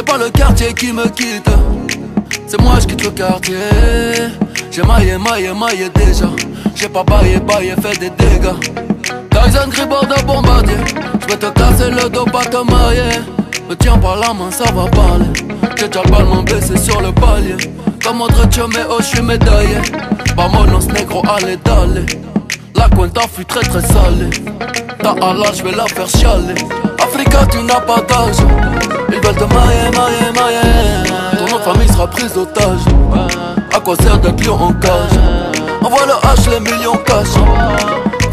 pas le quartier qui me quitte, c'est moi je quitte le quartier. J'ai maillé, maillé, maillé déjà. J'ai pas baillé, baillé, fait des dégâts. Tyson Gribord de bombardier. J'vais te casser le dos, pas te marier. Me tiens par la main, ça va parler. J'ai déjà le ballon baissé sur le palier. Comme autre mais oh, j'suis médaillé. Vamonos négro, allez, d'aller. La cuenta fut très très salée. Ta Allah, j'vais la faire chialer. Africa, tu n'as pas d'âge. Mailler. Ton nom de famille sera prise d'otage. À quoi sert d'être lion en cage? Envoie le H, les millions cash.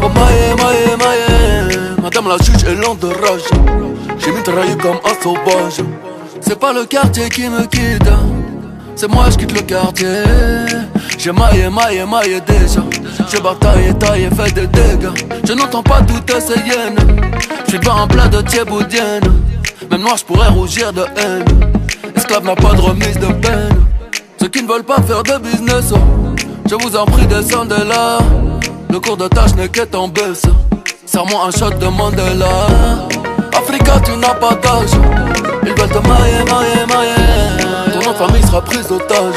Oh mailler. Madame la juge est lente de rage. J'ai mitraillé comme un sauvage. C'est pas le quartier qui me quitte. C'est moi, je quitte le quartier. J'ai maillé, maillé, maillé déjà. J'ai bataillé, taillé, fait des dégâts. Je n'entends pas toutes ces hyènes. Je suis devant un de thieboudienne. Même moi, je pourrais rougir de haine. Esclave n'a pas de remise de peine. Ceux qui ne veulent pas faire de business, oh. je vous en prie, descendez là. Le cours de tâche n'est qu'être en baisse. Serre-moi un shot de Mandela. Africa, tu n'as pas d'âge. Ils veulent te mailler, mailler, mailler. Ton nom sera pris d'otage.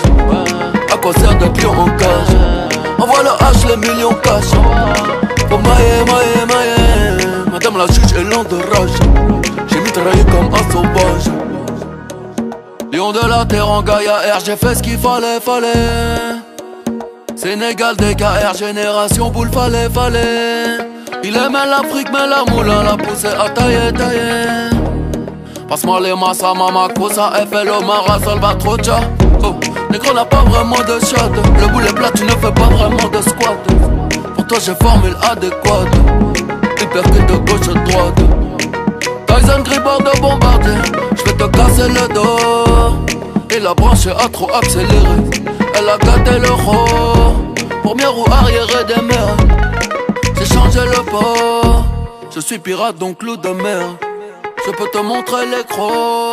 À quoi sert d'être en cage? Envoie le H, les millions cash. Faut mailler, mailler, mailler. Madame la juge est lente de rage. Comme un sauvage. Lion de la terre en Gaïa R, j'ai fait ce qu'il fallait, fallait. Sénégal, DKR, génération boule, fallait, fallait. Il aimait l'Afrique, mais la moulin l'a poussé à tailler, tailler. Passe-moi les massa, mama, cosa, FLO, Mara, Salvatrocha. Oh, négro n'a pas vraiment de shot. Le boulet plat, tu ne fais pas vraiment de squat. Pour toi, j'ai formule adéquate. Hypercute de gauche droite. Tyson Gribord de bombardier. J'vais te casser le dos. Et la branche a trop accéléré. Elle a gâté le roi. Première roue arrière des mers. J'ai changé le port. Je suis pirate donc loup de mer. Je peux te montrer les crocs.